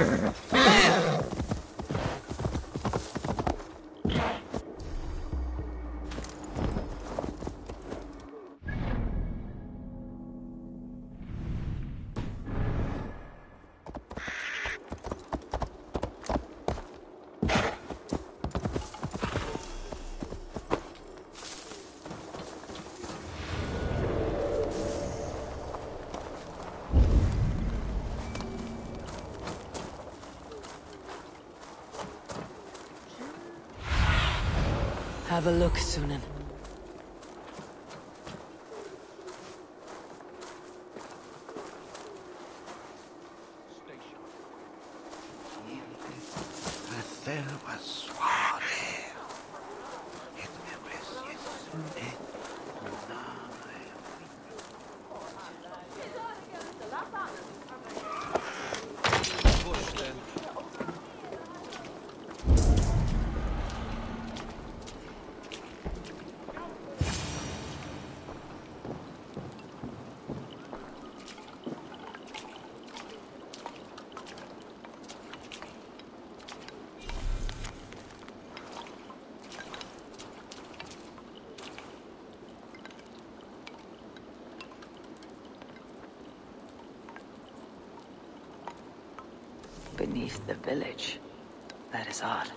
Grrr. Have a look, Sunan. Beneath the village. That is odd.